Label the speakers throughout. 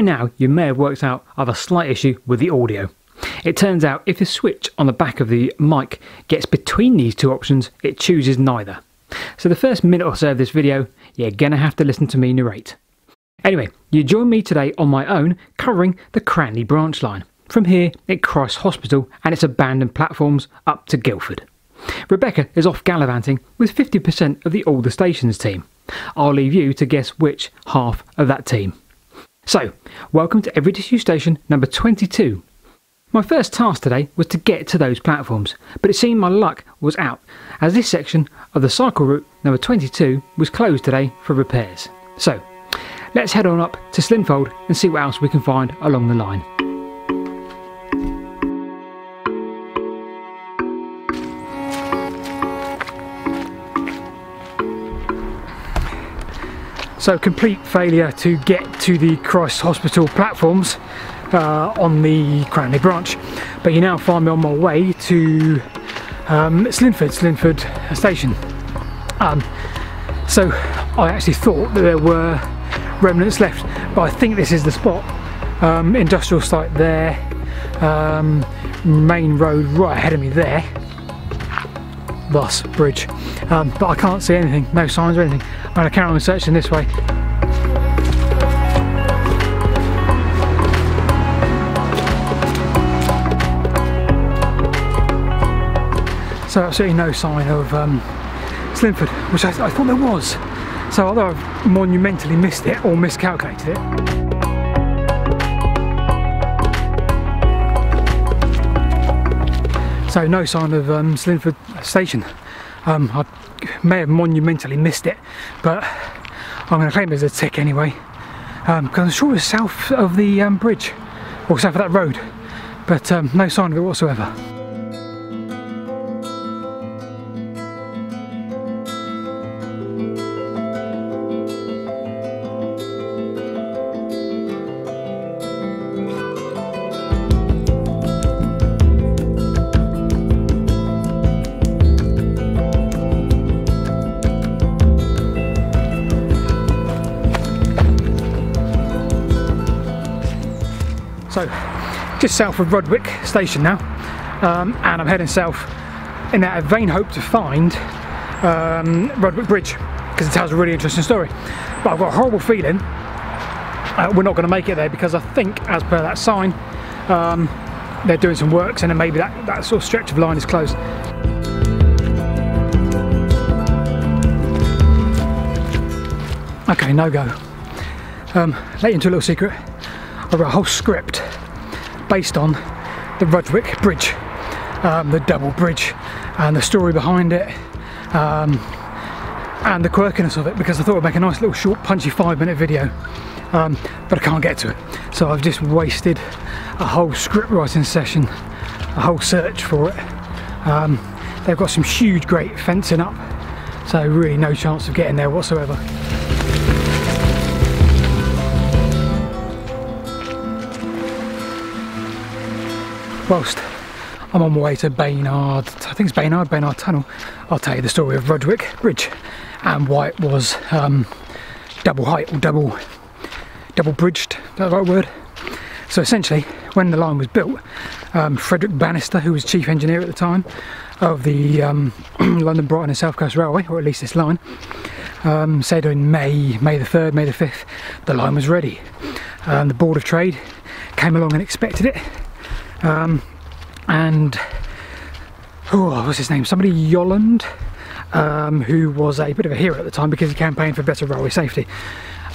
Speaker 1: By now, you may have worked out I have a slight issue with the audio. It turns out if the switch on the back of the mic gets between these two options, it chooses neither. So the first minute or so of this video, you're gonna have to listen to me narrate. Anyway, you join me today on my own covering the Cranleigh branch line. From here, Christ's Hospital and its abandoned platforms up to Guildford. Rebecca is off gallivanting with 50% of the All The Stations team. I'll leave you to guess which half of that team. So, welcome to Every Disused Station number 22. My first task today was to get to those platforms, but it seemed my luck was out, as this section of the cycle route number 22 was closed today for repairs. So, let's head on up to Slinfold and see what else we can find along the line. So complete failure to get to the Christ Hospital platforms uh, on the Cranleigh branch. But you now find me on my way to um, Slinfold, Slinfold station. Um, so I actually thought that there were remnants left, but I think this is the spot. Um, industrial site there, um, main road right ahead of me there, bus, bridge. Um, but I can't see anything, no signs or anything. I'm to carry on searching this way. So absolutely no sign of um, Slinfold, which I, I thought there was. So although I've monumentally missed it or miscalculated it, So no sign of um, Slinfold station. Um, I may have monumentally missed it, but I'm going to claim it as a tick anyway. Because um, I'm sure it's south of the um, bridge, or south of that road, but um, no sign of it whatsoever. So, just south of Rudgwick station now, um, and I'm heading south in that vain hope to find um, Rudgwick Bridge because it tells a really interesting story. But I've got a horrible feeling uh, we're not going to make it there because I think, as per that sign, um, they're doing some works and then maybe that, that sort of stretch of line is closed. Okay, no go. Um, let you into a little secret. I've a whole script based on the Rudgwick Bridge, um, the double bridge, and the story behind it, um, and the quirkiness of it, because I thought I'd make a nice little short, punchy five minute video, um, but I can't get to it. So I've just wasted a whole script writing session, a whole search for it. Um, they've got some huge, great fencing up, so really no chance of getting there whatsoever. Whilst I'm on my way to Baynard, I think it's Baynard, Baynard Tunnel, I'll tell you the story of Rudgwick Bridge and why it was um, double height or double double bridged, is that the right word? So essentially, when the line was built, um, Frederick Banister, who was chief engineer at the time of the um, London, Brighton and South Coast Railway, or at least this line, um, said in May, May the 3rd, May the 5th, the line was ready. Um, the Board of Trade came along and inspected it um, and oh, what's his name? Somebody Yolland, um, who was a bit of a hero at the time because he campaigned for better railway safety.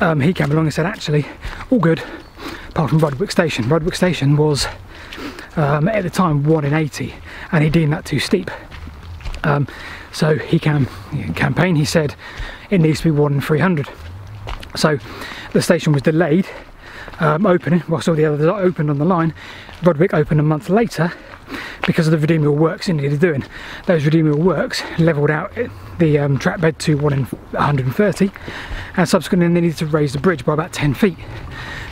Speaker 1: Um, he came along and said, actually, all good, apart from Rudgwick Station. Rudgwick Station was um, at the time 1 in 80, and he deemed that too steep. Um, so he cam campaigned, he said it needs to be 1 in 300. So the station was delayed um, opening, whilst all the others are opened on the line. Rudgwick opened a month later because of the redeemable works it needed doing. Those redeemable works levelled out the um, track bed to 1 in 130 and subsequently they needed to raise the bridge by about 10 feet.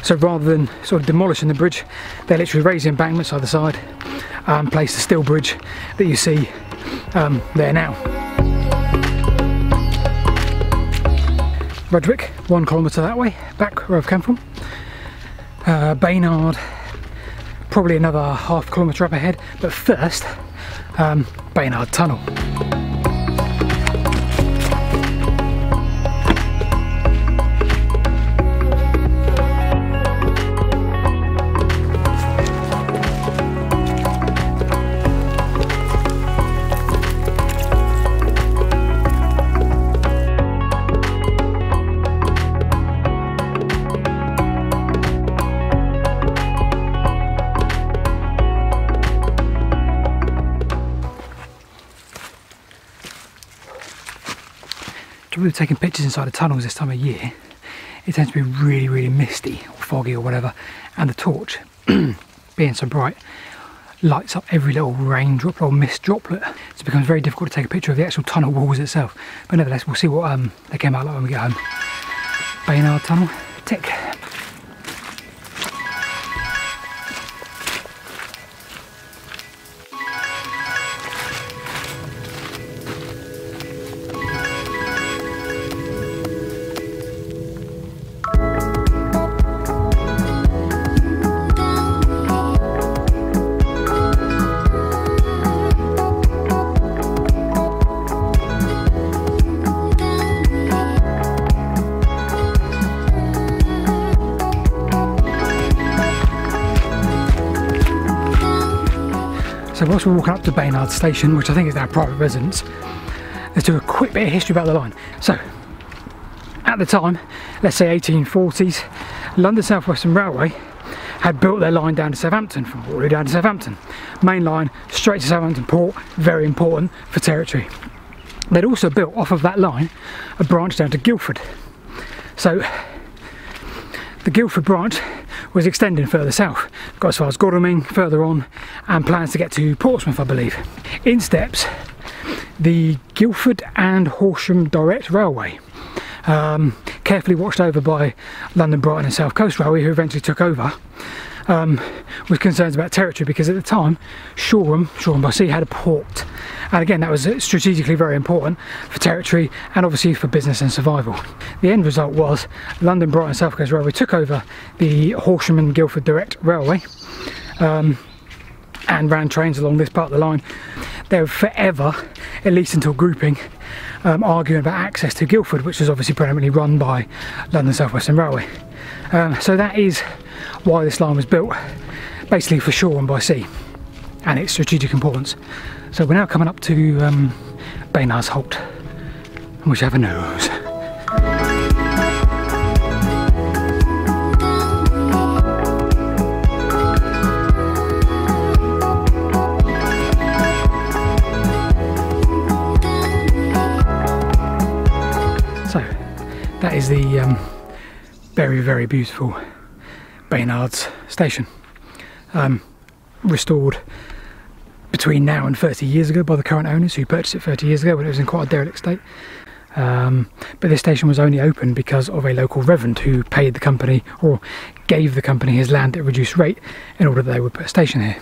Speaker 1: So rather than sort of demolishing the bridge, they literally raised the embankments either side and placed the steel bridge that you see um, there now. Rudgwick, one kilometre that way, back where I've come from. Uh, Baynard, probably another half kilometre up ahead, but first, um, Baynard Tunnel. Trouble with taking pictures inside the tunnels this time of year, it tends to be really, really misty or foggy or whatever, and the torch, being so bright, lights up every little raindrop or mist droplet. So it becomes very difficult to take a picture of the actual tunnel walls itself. But nevertheless, we'll see what um, they came out like when we get home. Baynard Tunnel, tick. Whilst we're walking up to Baynard Station, which I think is our private residence, let's do a quick bit of history about the line. So, at the time, let's say 1840s, London South Western Railway had built their line down to Southampton, from Waterloo down to Southampton. Main line, straight to Southampton Port, very important for territory. They'd also built off of that line a branch down to Guildford. So, the Guildford branch was extending further south. Got as far as Godalming, further on, and plans to get to Portsmouth, I believe. In steps the Guildford and Horsham Direct Railway. Um, carefully watched over by London, Brighton and South Coast Railway, who eventually took over, um, with concerns about territory because at the time Shoreham, Shoreham by Sea, had a port and again, that was strategically very important for territory and obviously for business and survival. The end result was London, Brighton, South Coast Railway took over the Horsham and Guildford Direct Railway um, and ran trains along this part of the line. They were forever, at least until grouping, um, arguing about access to Guildford, which was obviously predominantly run by London South Western Railway. Um, so that is why this line was built, basically for Shoreham by Sea, and its strategic importance. So we're now coming up to um, Baynard's Holt, and we have a nose. So that is the um, very, very beautiful Baynard's station. Um, restored between now and 30 years ago by the current owners who purchased it 30 years ago when it was in quite a derelict state. Um, but this station was only open because of a local reverend who paid the company or gave the company his land at a reduced rate in order that they would put a station here.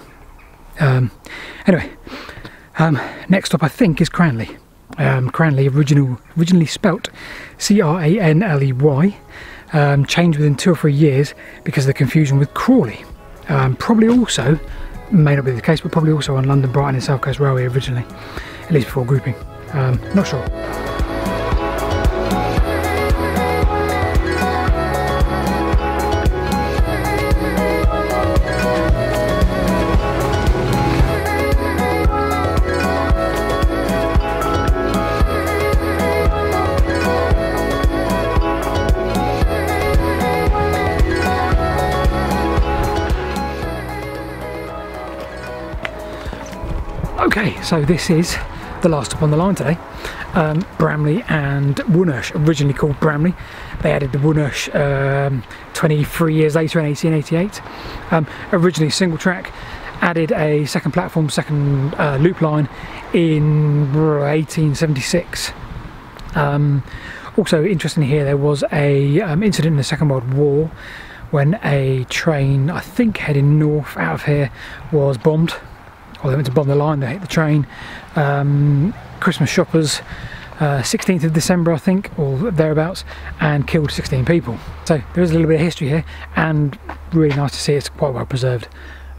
Speaker 1: Um, anyway, um, next up I think is Cranleigh. Um, Cranley, original, originally spelt C-R-A-N-L-E-Y, um, changed within two or three years because of the confusion with Crawley. Um, probably also may not be the case, but probably also on London, Brighton and South Coast Railway originally, at least before grouping. Um, not sure. So this is the last stop on the line today. Um, Bramley and Wonersh, originally called Bramley. They added the Wonersh um, 23 years later in 1888. Um, originally single track, added a second platform, second uh, loop line in 1876. Um, also interesting here, there was a um, incident in the Second World War when a train, I think heading north out of here, was bombed they went to bomb the line, they hit the train. Um, Christmas shoppers uh, 16th of December, I think, or thereabouts, and killed 16 people. So there is a little bit of history here, and really nice to see it's quite well preserved,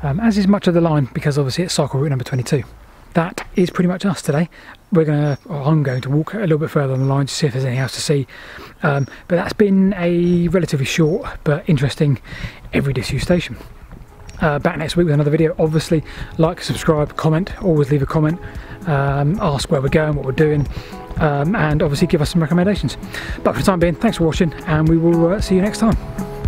Speaker 1: um, as is much of the line, because obviously it's cycle route number 22. That is pretty much us today. We're to, I'm going to walk a little bit further on the line to see if there's anything else to see. Um, but that's been a relatively short but interesting every disused station. Uh, back next week with another video. Obviously, like, subscribe, comment, always leave a comment, um, ask where we're going, what we're doing, um, and obviously give us some recommendations. But for the time being, thanks for watching, and we will uh, see you next time.